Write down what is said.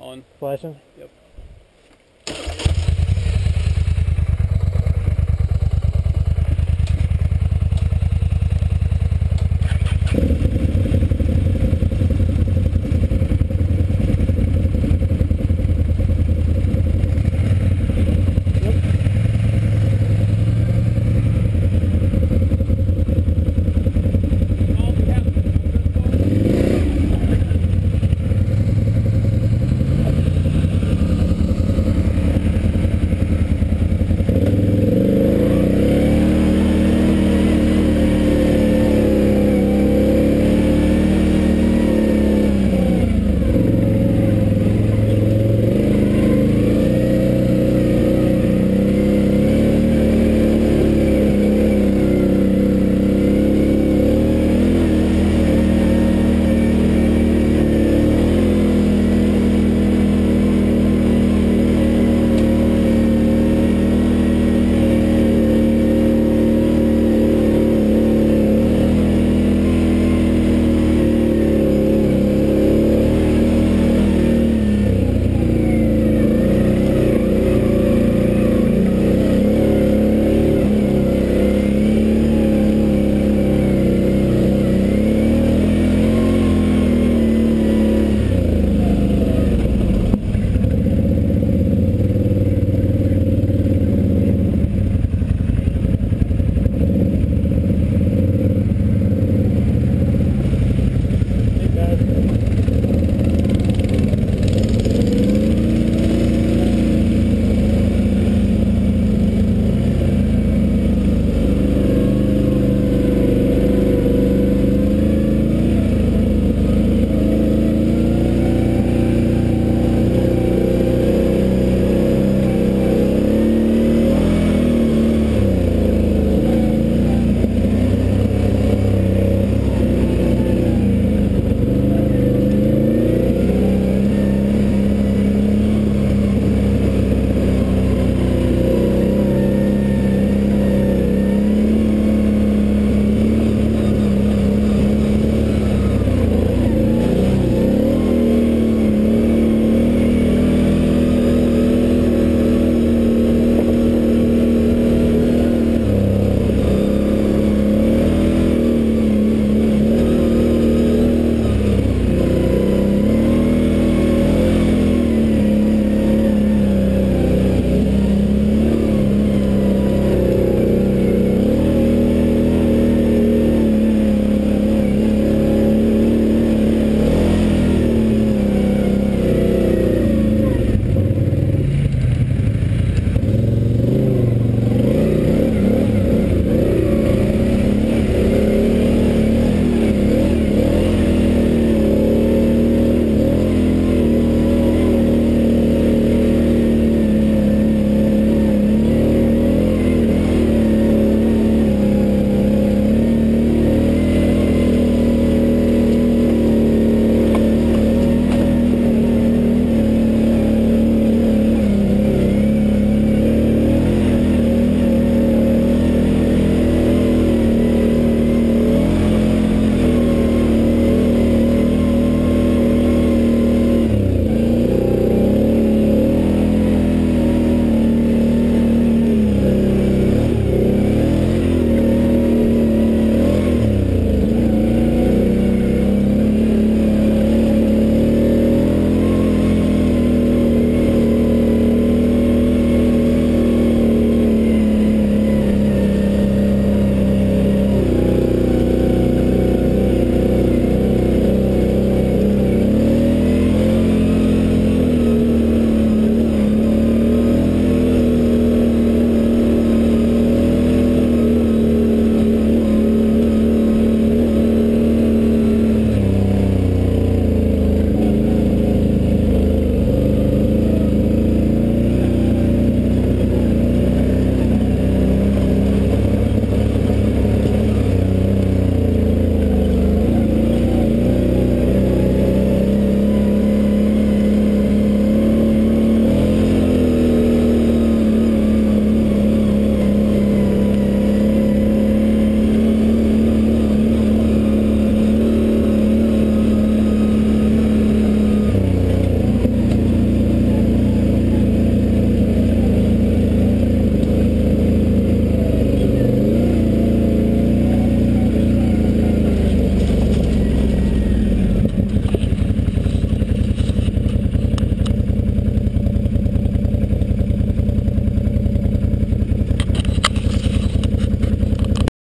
On. Flashing? Yep.